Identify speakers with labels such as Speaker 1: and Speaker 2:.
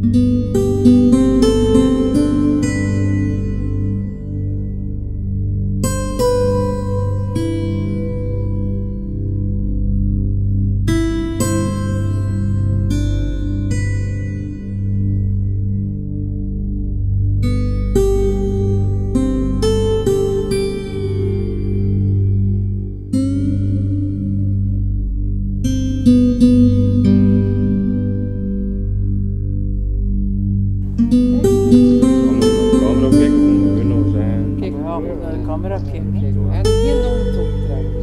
Speaker 1: Música camera kijken.
Speaker 2: Kijk, ja, de camera kijken.
Speaker 3: En nog een toptrein.